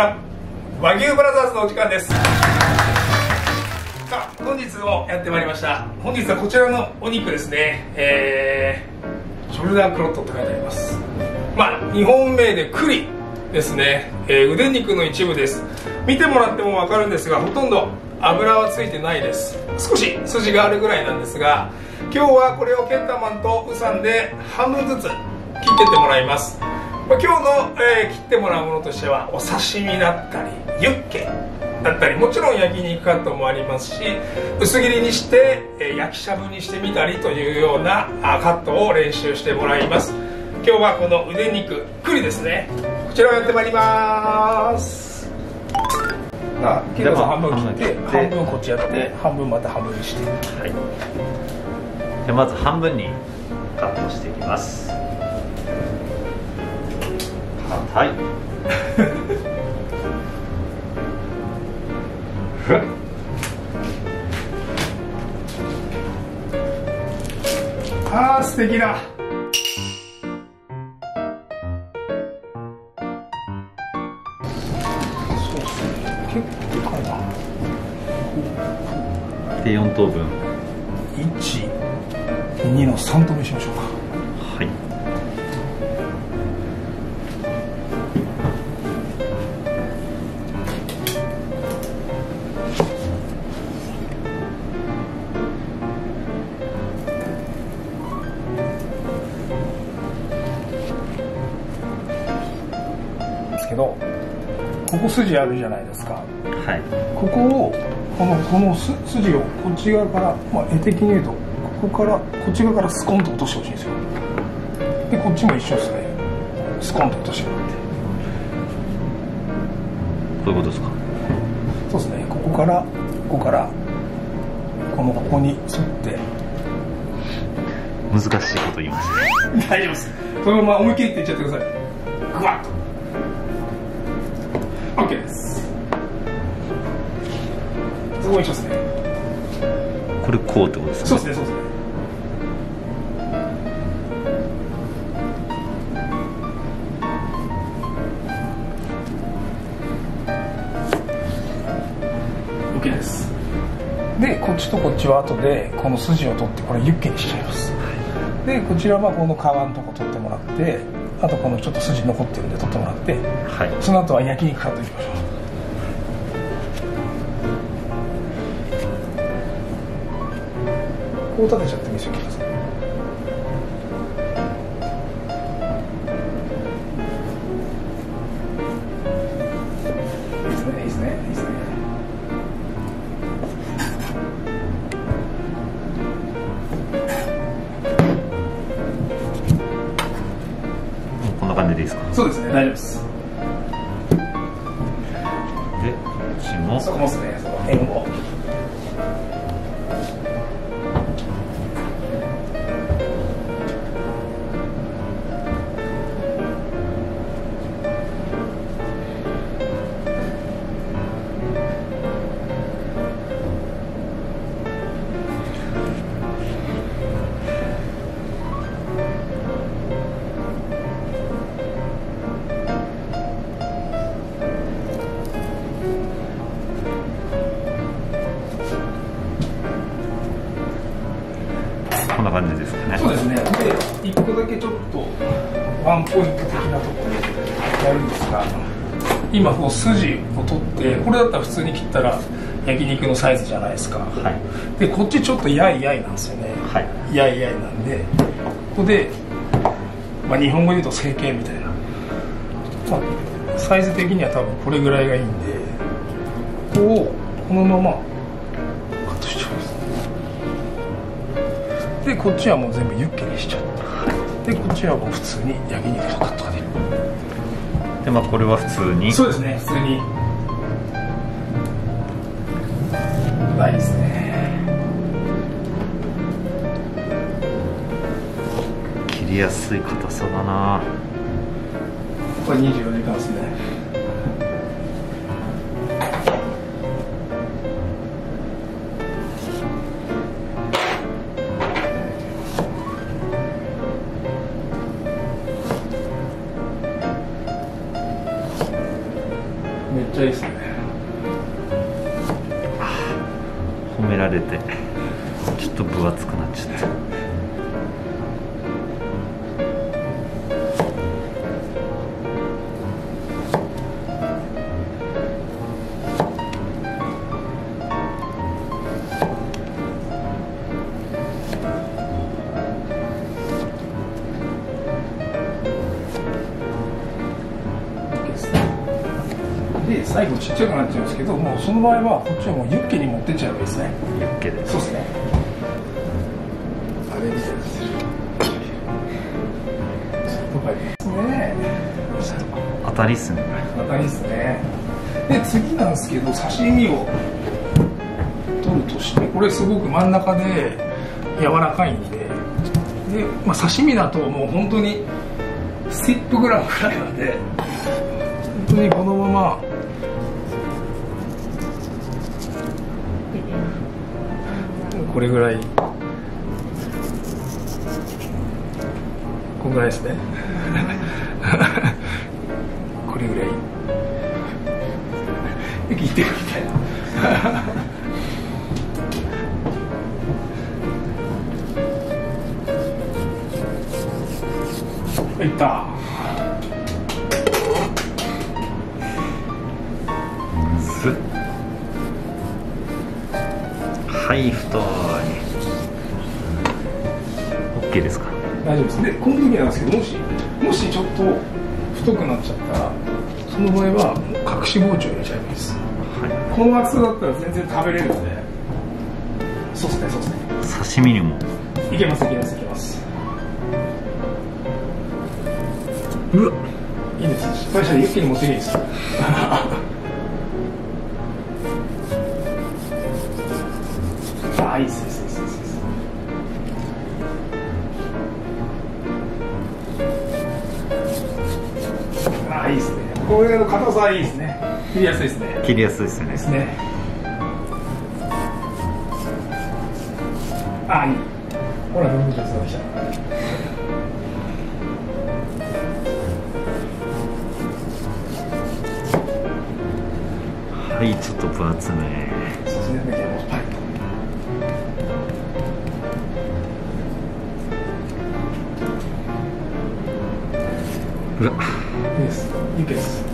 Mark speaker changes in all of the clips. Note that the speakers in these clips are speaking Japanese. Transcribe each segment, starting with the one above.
Speaker 1: ラ和牛ブラザーズのお時間です。さあ本日もやってまいりました。本日はこちらのお肉ですね。えー、ショルダークロットって書いてあります。まあ日本名で栗ですね、えー、腕肉の一部です。見てもらっても分かるんですがほとんど油はついてないです。少し筋があるぐらいなんですが今日はこれをケンタマンとウサンで半分ずつ切ってってもらいます。まあ、今日の、えー、切ってもらうものとしてはお刺身だったりユッケだったりもちろん焼肉カットもありますし薄切りにして、えー、焼きしゃぶにしてみたりというようなあカットを練習してもらいます。今日はこの腕肉栗ですね。こちらをやってまいります。あケン半分切って半分こっちやって半分また半分にして。
Speaker 2: はい。でまず半分にカットしていきますはい。
Speaker 1: ああ素敵だそうですね。結構でかいな。
Speaker 2: で4等分。
Speaker 1: 12の3等分しましょうここ筋あるじゃないですか。
Speaker 2: はい。
Speaker 1: ここをこのこの筋をこっち側から、まあ、絵的に言うとここからこっち側からスコンと落としてほしいんですよ。でこっちも一緒ですね。スコンと落としてもらって。
Speaker 2: こういうことですか？
Speaker 1: そうですね。ここからここからこのここに沿って。
Speaker 2: 難しいこと言います
Speaker 1: ね。大丈夫です。そのまま思いっきりって言っちゃってください。グワッとそこ一緒ですね。
Speaker 2: これこうってことですか、
Speaker 1: そうですねそうですね。でこっちとこっちは後でこの筋を取ってこれユッケにしちゃいます、でこちらはこの皮のとこ取ってもらってあとこのちょっと筋残ってるんで取ってもらって、はい、その後は焼肉買っていきましょうこう立てちゃってみせて。くださいそうですね。大丈夫です。
Speaker 2: でこっちも。
Speaker 1: そこもですねその辺を今こう筋を取ってこれだったら普通に切ったら焼肉のサイズじゃないですか、はい、でこっちちょっとやいやいなんですよね、はい、やいやいなんで。ここで、まあ、日本語で言うと成形みたいな、まあ、サイズ的には多分これぐらいがいいんでここをこのままでこっちはもう全部ユッケにしちゃって。でこっちはもう普通に焼肉のカットが出る
Speaker 2: でまあこれは普通に。
Speaker 1: そうですね普通に。ないですね。
Speaker 2: 切りやすい硬さだな。
Speaker 1: これ24時間ですねゃいいですね。
Speaker 2: 褒められてちょっと分厚くなっちゃった。
Speaker 1: その場合はこっちはもうユッケに持ってっちゃえばいいですね。
Speaker 2: ユッケで
Speaker 1: そうですね。あれみたいですね。
Speaker 2: 当たりっすね。
Speaker 1: 当たりですね。で次なんですけど刺身を取るとしてこれすごく真ん中で柔らかいんでで、まあ、刺身だともう本当にスティップグラムくらいなんで本当にこのままこれぐらい。こんぐらいですね。これぐらい。聞いてるみたいな。いった。
Speaker 2: すはい太い OK ですか？
Speaker 1: 大丈夫です。でこの時なんですけどもしもしちょっと太くなっちゃったらその場合は隠し包丁入れちゃえばいいです。
Speaker 2: は
Speaker 1: この厚さだったら全然食べれるのでそうですねそうですね。
Speaker 2: い刺身にも。
Speaker 1: いけますいけますいけます。うわ。いいです失敗したら一気に持っていいですいいですいいですいいですいいですあいいですねこれの硬さいいですね切りやすいですね
Speaker 2: 切りやすいですね
Speaker 1: ですねあいいほらどんどん上手が来た
Speaker 2: はいちょっと分厚め。
Speaker 1: そうですねいいですいいです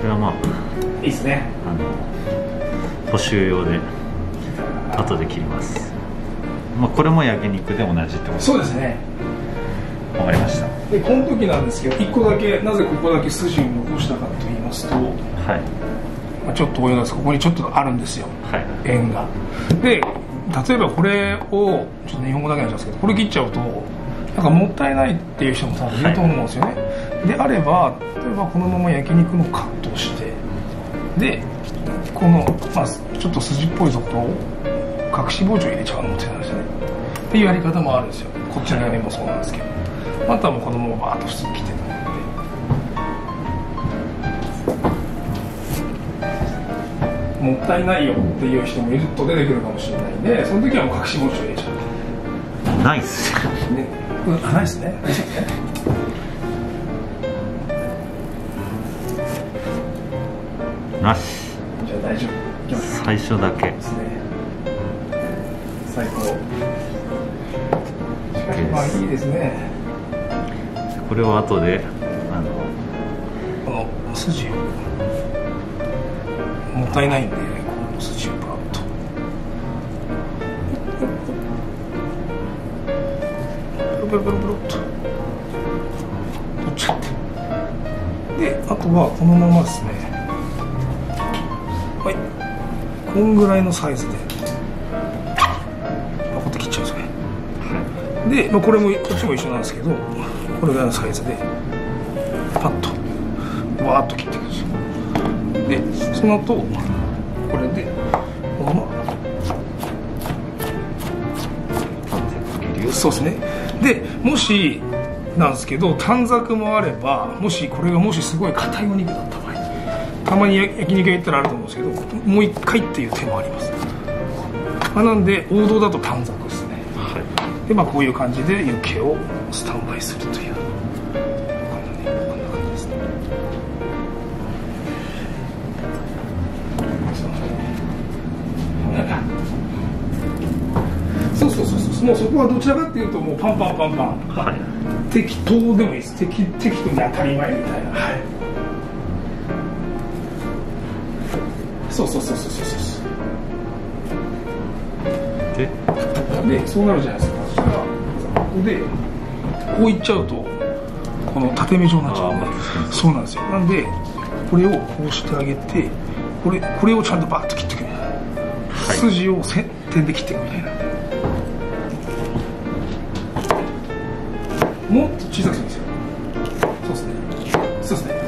Speaker 2: これはま
Speaker 1: いいですね。
Speaker 2: ああの補修用で後で切ります。まあこれも焼肉で同じってこと
Speaker 1: そうですね。
Speaker 2: わかりました。
Speaker 1: でこの時なんですけど1個だけなぜここだけ筋を残したかと言いますと、
Speaker 2: はい。
Speaker 1: まあ、ちょっとお湯ですここにちょっとあるんですよ。
Speaker 2: はい。
Speaker 1: 円が。で例えばこれをちょっと日本語だけなんですけどこれ切っちゃうとなんかもったいないっていう人も多分いると思うんですよね、であれば例えばこのまま焼肉のカットしてでこの、まあ、ちょっと筋っぽいところを隠し包丁入れちゃうのも手なんですよね。っていうやり方もあるんですよ。こっちの屋根もそうなんですけど。あとはもうこのままバーッと普通に切って。もらったいないよっていう人もいると出てくるかもしれないんでその時はもう隠し包丁入れちゃう
Speaker 2: ナイス
Speaker 1: ね、うん、あないですね。ないですね。
Speaker 2: なし
Speaker 1: じゃあ大丈夫。
Speaker 2: 最初だけ
Speaker 1: ですね。最高。しかしまあいいですね。
Speaker 2: これを後であの
Speaker 1: この筋をもったいないんで、この筋をバーッと。ブロブロブロブロっと取っちゃって。で、あとはこのままですね。はい。こんぐらいのサイズで。パコって切っちゃうんですね。で、まあ、これもこっちも一緒なんですけどこれぐらいのサイズでパッとわーっと切その後これでこのままそうですね。でもしなんですけど短冊もあればもしこれがもしすごい硬いお肉だった場合たまに焼肉屋行ったらあると思うんですけどもう一回っていう手もあります、まあ、なんで王道だと短冊ですね。
Speaker 2: はい。
Speaker 1: でまあこういう感じでユッケをスタンバイするというもうそこはどちらかっていうともうパンパンパンパン、
Speaker 2: はい。
Speaker 1: 適当でもいいです。適適当に当たり前みたいなはい。そうそうそうそうそうそう。
Speaker 2: で
Speaker 1: でそうなるじゃないですか。そしたらここでこういっちゃうとこの縦目状になっちゃう。んでそう。なんですよ。なんでこれをこうしてあげてこれこれをちゃんとバーッと切っていく、
Speaker 2: はい。
Speaker 1: 筋を線点で切っていくみたいな小さくするんですよ。そうですね。そうですね。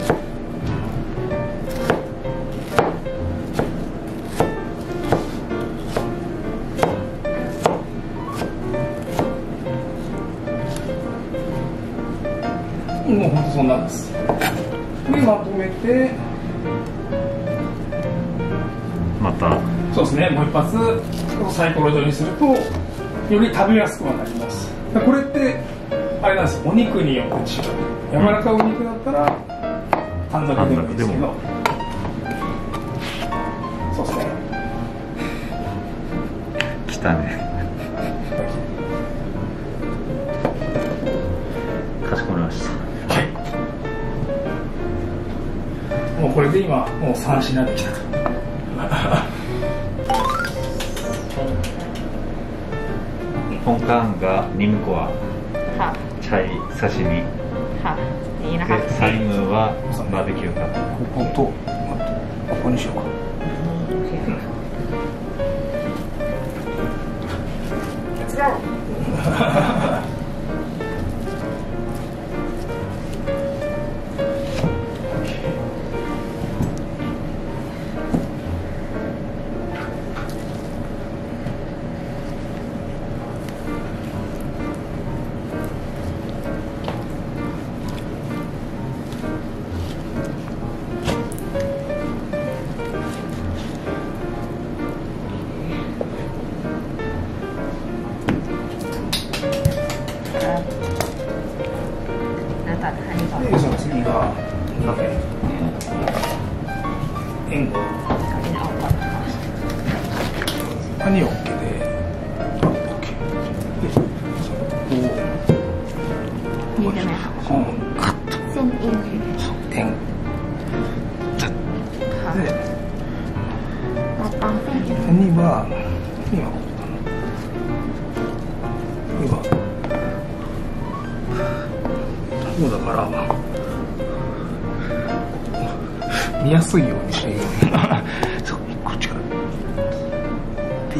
Speaker 1: もう本当そんなんです。でまとめて。
Speaker 2: また。
Speaker 1: そうですね。もう一発。サイコロ状にするとより食べやすくはなります。でこれってあれなんですよ。お肉によって違う。柔らかいお肉だったら短冊でもいいですけど。そうですね。
Speaker 2: 来たね。かしこまりました。
Speaker 1: はい。もうこれで今もう3品できた。と
Speaker 2: 本館がニムコアャイ刺身。
Speaker 3: はい。い
Speaker 2: いサイムはバーベキューか
Speaker 1: こことここにしようか。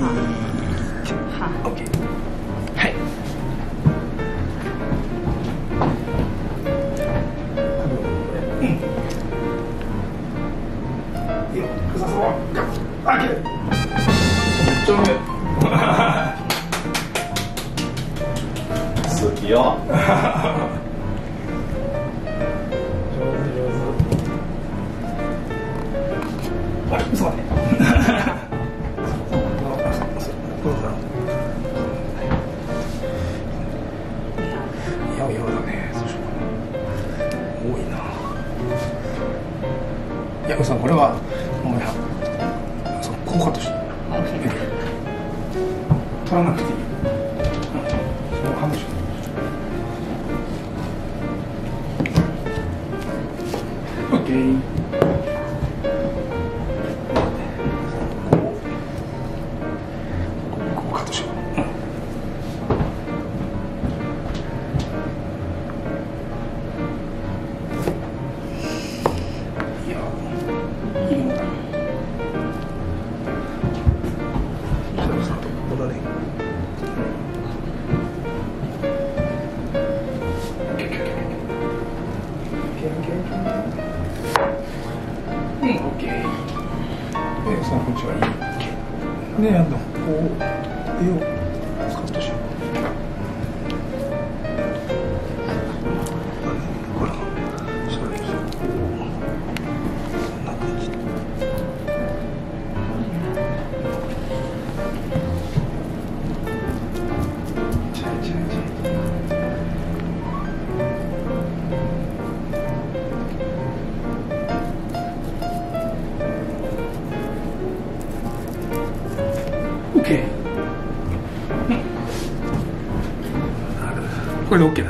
Speaker 1: 嗯。れで OK だね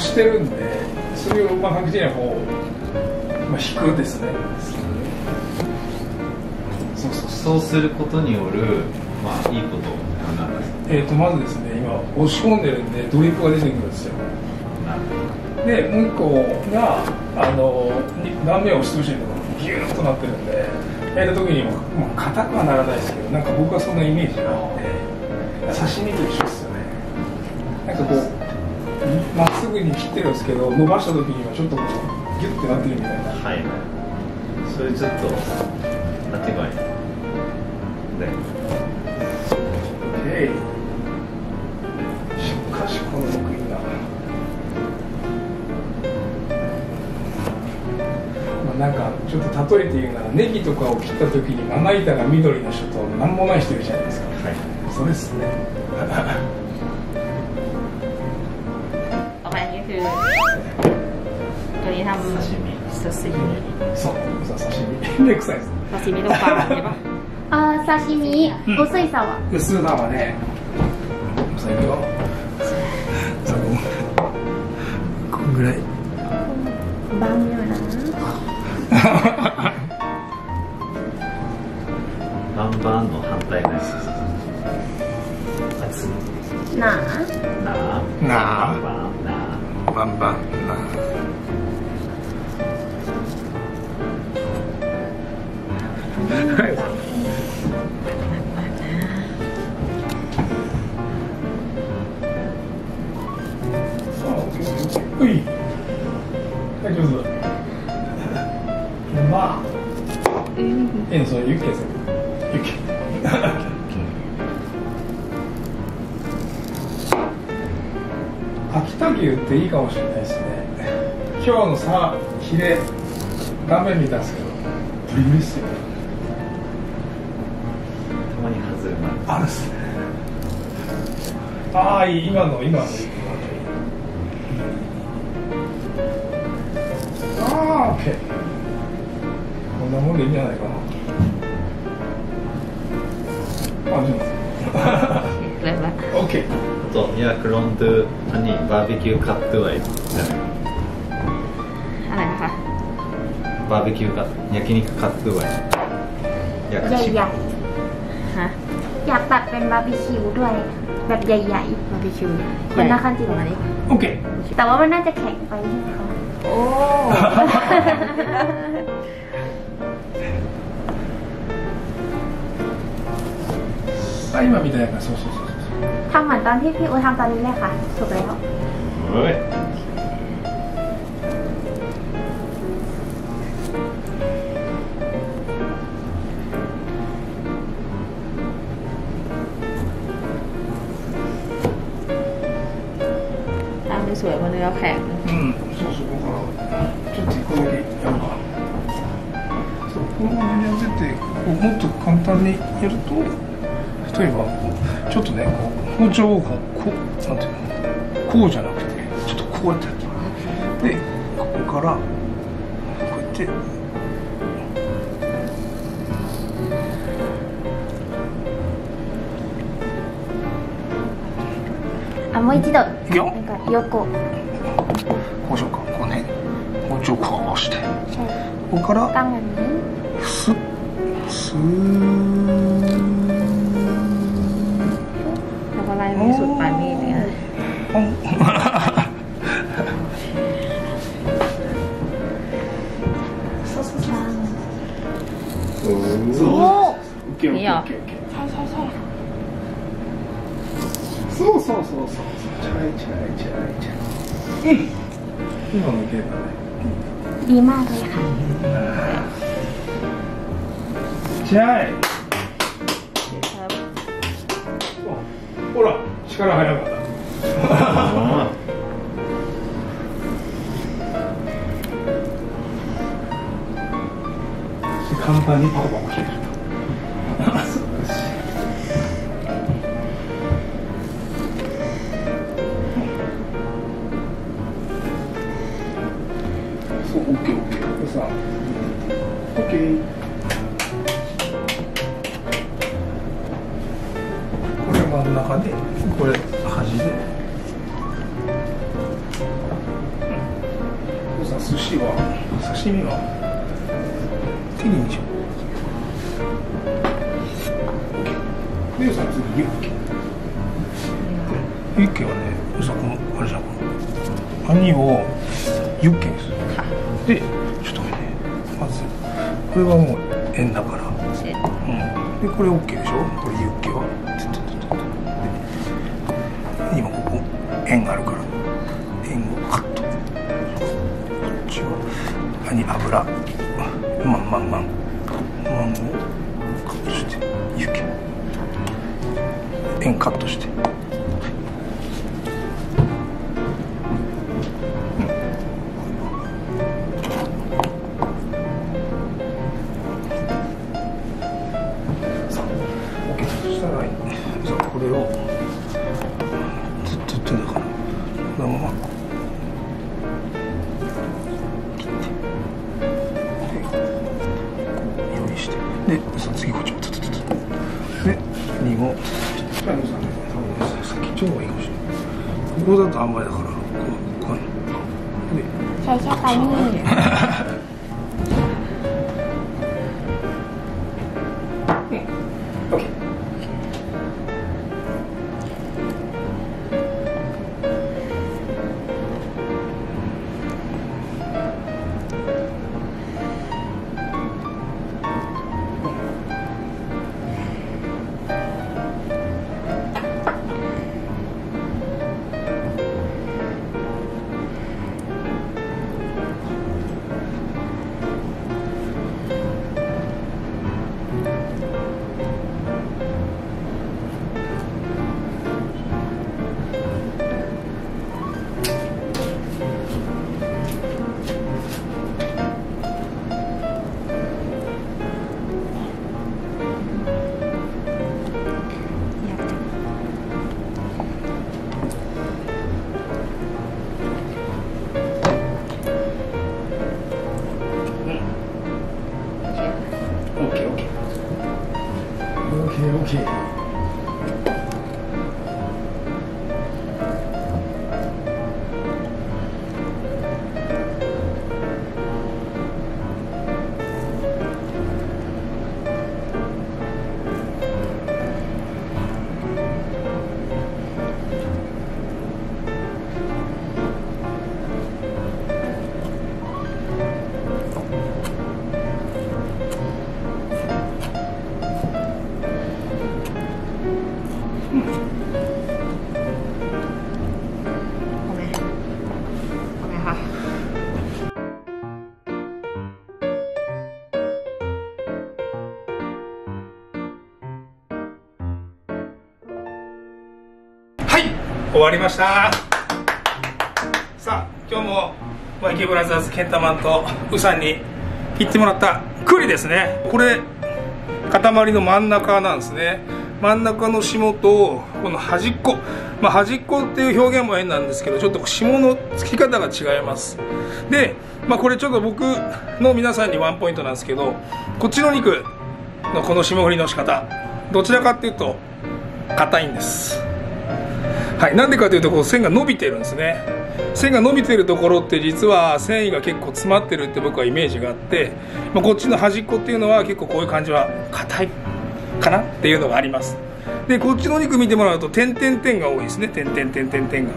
Speaker 1: 押してるんでそれをまあ確実にはこう、まあ、引くですね。そうそう。そう
Speaker 2: することによるまあいいことは何ですか？
Speaker 1: えー、とまずですね今押し込んでるんでドリップが出てくるんですよ。でもう一個があのに断面を押しつぶしてるところギューッとなってるんで焼いた時にも、まあ、硬くはならないですけどなんか僕はそんなイメージがあって刺身と一緒ですまっすぐに切ってるんですけど伸ばした時にはちょっとこうギュッてなってるみたいな。
Speaker 2: ほどはい。それちょっとなってこい。で
Speaker 1: えい。しかしこの僕いいな。まあなんかちょっと例えて言うならネギとかを切った時にまな板が緑の人と何もない人いるじゃないですか。
Speaker 2: はい。
Speaker 1: それっすね
Speaker 3: 鶏ハム
Speaker 2: 刺身。
Speaker 3: 刺身
Speaker 1: そう刺身。
Speaker 3: で臭いです。刺身とか
Speaker 4: あ あ刺身、薄いさは
Speaker 1: 薄いさはねこんぐらい。
Speaker 4: バンミョ
Speaker 2: バンバンの反対側
Speaker 4: なあ
Speaker 2: なあ。
Speaker 1: なあ
Speaker 2: バンバンなあ
Speaker 1: はい上手まあ秋田牛っていいかもしれないですね今日のさヒレ画面見たん。ですけどブリブリっすよあるっすねああ今の今の。ああオッケーこんなもんでいいんじゃないかな。あでも。OK
Speaker 2: とニやクロンドゥアニバーベキューカットはい
Speaker 3: い。
Speaker 2: バーベキューか焼肉カットいい。焼くし。
Speaker 4: เป็นบาร์บีคิวด้วย แบบใหญ่
Speaker 3: บาร์บีคิว
Speaker 4: คนละขั้นจิ
Speaker 3: ประมาณนี้
Speaker 1: オッケー
Speaker 4: ๆ แต่ว่ามันน่าจะแข็งไปใช่ไหมคะ
Speaker 3: โอ้
Speaker 1: あ今みたいなそうそうそうそう
Speaker 4: ทำเหมือนตอนที่พี่อูทำตอนนี้เลยค่ะ ถูกแล้ว
Speaker 2: เฮ้
Speaker 3: สวยกว่าเนื้อแข็ง
Speaker 1: うんそうそうだからちょっとここだけやるかそうこのままやっててこうもっと簡単にやると例えばこうちょっとねこう包丁をこうこうなんていうのこうじゃなくてちょっとこうやってやってでここからこうやって
Speaker 4: あもう一度
Speaker 1: いくよ
Speaker 4: なんか 横。
Speaker 1: こうしうか。こうね。こうして。ここからすっすオッケー。これ真ん中で、これ端で。でさ、寿司は、刺身は、これ OK でしょ？これユッケは？今ここ円があるから。円をカット。こっちはあに油。まんまんまん。まんをカットして。ユッケ円カットして。あんまりだから。終わりました。さあ今日もマイケルブラザーズケンタマンとウさんに切ってもらった栗ですね。これ塊の真ん中なんですね。真ん中の霜とこの端っこ。まあ端っこっていう表現も変なんですけどちょっと霜の付き方が違います。で、まあ、これちょっと僕の皆さんにワンポイントなんですけどこっちの肉のこの霜降りの仕方どちらかっていうと硬いんです。はい、なんでかというとこう線が伸びてるんですね。線が伸びてるところって実は繊維が結構詰まってるって僕はイメージがあって、まあ、こっちの端っこっていうのは結構こういう感じは硬いかなっていうのがあります。でこっちのお肉見てもらうと点々点が多いですね。点々点々点が。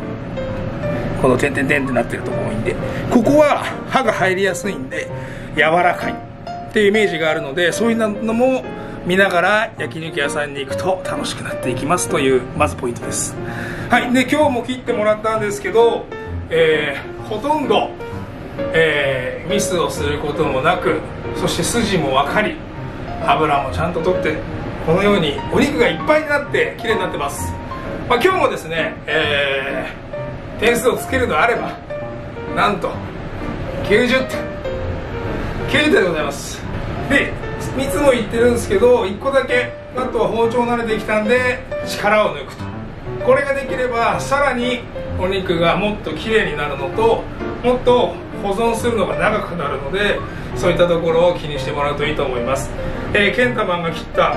Speaker 1: この点々点ってなってるところ多いんで。ここは歯が入りやすいんで柔らかいっていうイメージがあるのでそういうのも見ながら焼肉屋さんに行くと楽しくなっていきますというまずポイントです。はいで今日も切ってもらったんですけど、えーほとんど、えーミスをすることもなくそして筋も分かり油もちゃんと取ってこのようにお肉がいっぱいになって綺麗になってます、まあ、今日もですね、えー点数をつけるのあればなんと90点。90点でございます。でいつも言ってるんですけど1個だけあとは包丁慣れてきたんで力を抜くと。これができればさらにお肉がもっと綺麗になるのともっと保存するのが長くなるのでそういったところを気にしてもらうといいと思います、えー、ケンタマンが切った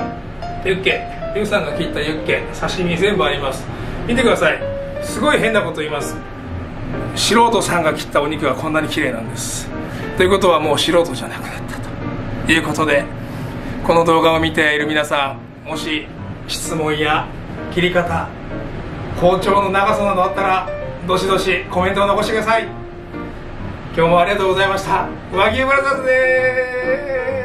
Speaker 1: ユッケ。リュウさんが切ったユッケ刺身全部あります。見てください。すごい変なこと言います。素人さんが切ったお肉がこんなに綺麗なんです。ということはもう素人じゃなくなったということでこの動画を見ている皆さんもし質問や切り方包丁の長さなどあったらどしどしコメントを残してください。今日もありがとうございました。和牛ブラザーズです。